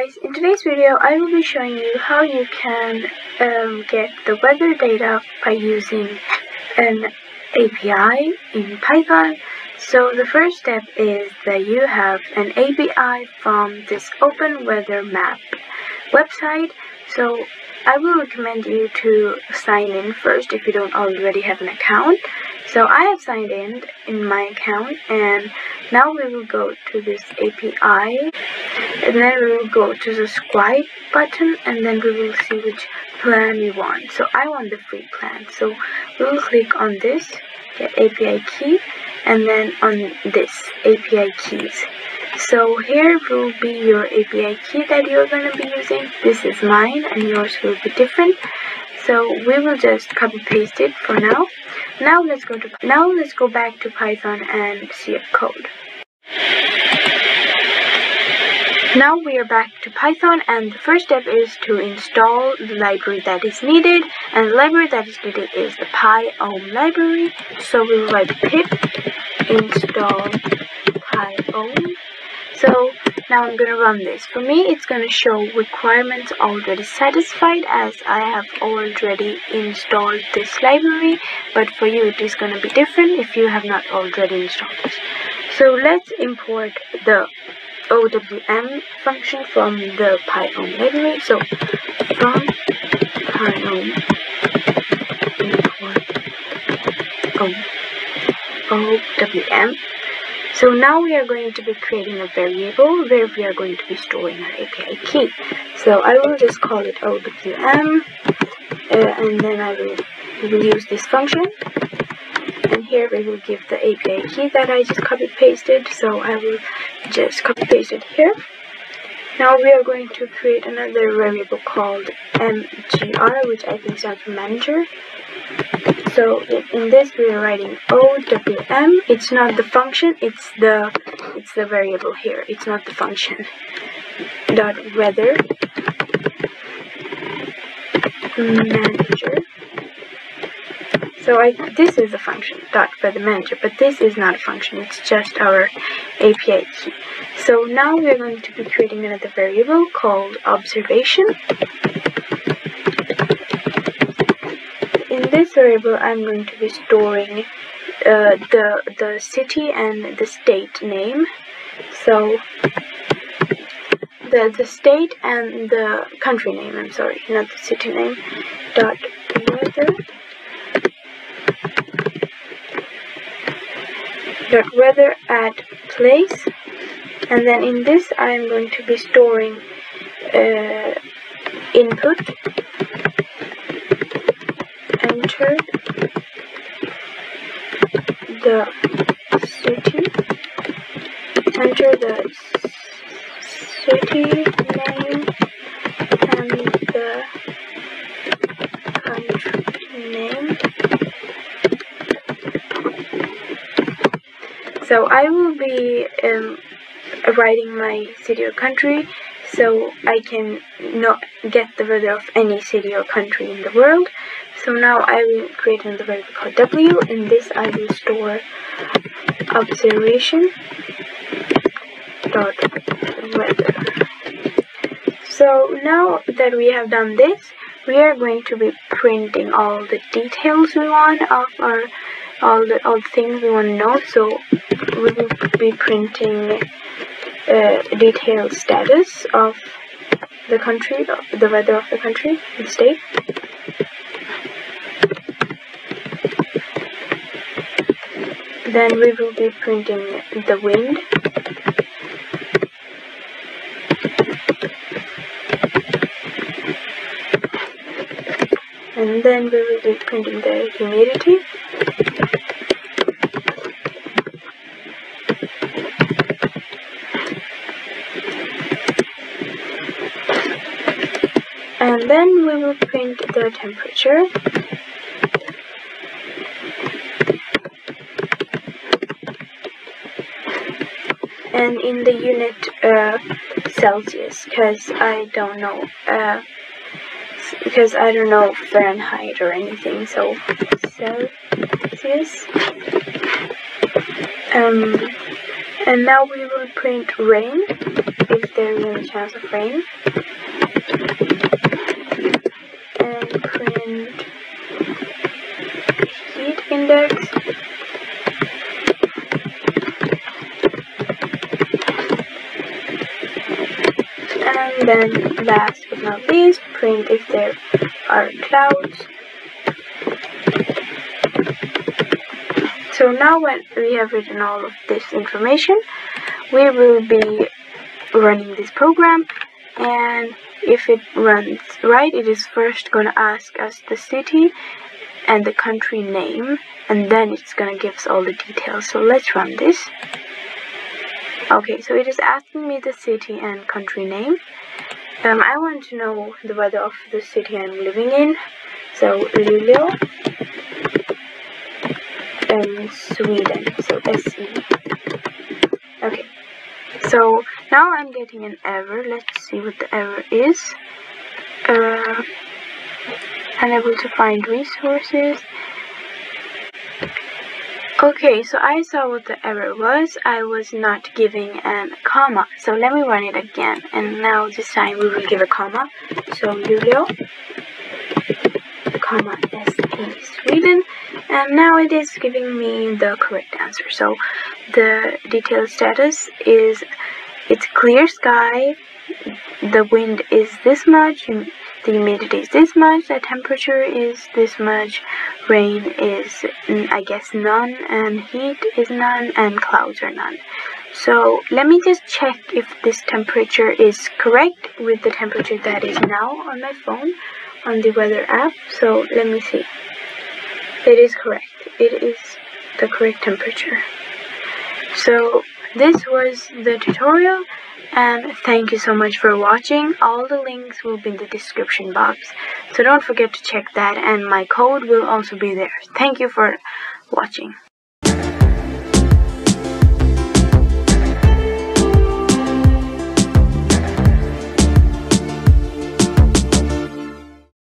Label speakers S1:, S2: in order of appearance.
S1: guys, in today's video I will be showing you how you can um, get the weather data by using an API in Python. So the first step is that you have an API from this Open Weather Map website. So I will recommend you to sign in first if you don't already have an account. So I have signed in in my account and now we will go to this API and then we will go to the subscribe button and then we will see which plan we want. So I want the free plan. So we will click on this, API key and then on this API keys. So here will be your API key that you're going to be using. This is mine and yours will be different. So we will just copy paste it for now. Now let's go to now let's go back to Python and see a code. Now we are back to Python and the first step is to install the library that is needed and the library that is needed is the pyowm library. So we will write pip install pyowm. So now I'm gonna run this. For me it's gonna show requirements already satisfied as I have already installed this library but for you it is gonna be different if you have not already installed this. So let's import the OWM function from the pyowm library. So from pyowm import OWM. So now we are going to be creating a variable where we are going to be storing our API key. So I will just call it OWM uh, and then I will, will use this function. And here we will give the API key that I just copy pasted so I will just copy paste it here. Now we are going to create another variable called mgr which I think stands for manager so in this we are writing OWM it's not the function it's the it's the variable here. It's not the function. Dot weather. Manager. So I, this is a function, dot weather manager, but this is not a function, it's just our API key. So now we're going to be creating another variable called observation. In variable, I'm going to be storing uh, the, the city and the state name. So the, the state and the country name, I'm sorry, not the city name, dot weather. Dot weather at place. And then in this I am going to be storing uh, input enter the city enter the city name and the country name So I will be um, writing my city or country so I can not get the weather of any city or country in the world. So now I will create another variable called W. In this I will store observation dot weather. So now that we have done this, we are going to be printing all the details we want of our all the all the things we want to know. So we will be printing uh, detailed status of the country, the weather of the country, the state. Then we will be printing the wind. And then we will be printing the humidity. and then we will print the temperature and in the unit uh, Celsius because I don't know uh, because I don't know Fahrenheit or anything so Celsius um And now we will print rain if there is any chance of rain. And print heat index. And then last but not least, print if there are clouds. So now when we have written all of this information, we will be running this program and if it runs right, it is first going to ask us the city and the country name and then it's going to give us all the details. So let's run this. Okay, so it is asking me the city and country name. Um, I want to know the weather of the city I'm living in. So Luleå in Sweden. So SE. Okay. So now I'm getting an error. Let's see what the error is. Uh, unable to find resources. Okay, so I saw what the error was. I was not giving a comma. So let me run it again. And now this time we will give a comma. So Luleå, comma SE Sweden. And now it is giving me the correct answer. So the detailed status is it's clear sky, the wind is this much, the humidity is this much, the temperature is this much, rain is, I guess, none, and heat is none, and clouds are none. So let me just check if this temperature is correct with the temperature that is now on my phone on the weather app. So let me see. It is correct. It is the correct temperature. So this was the tutorial and thank you so much for watching. All the links will be in the description box. So don't forget to check that and my code will also be there. Thank you for watching.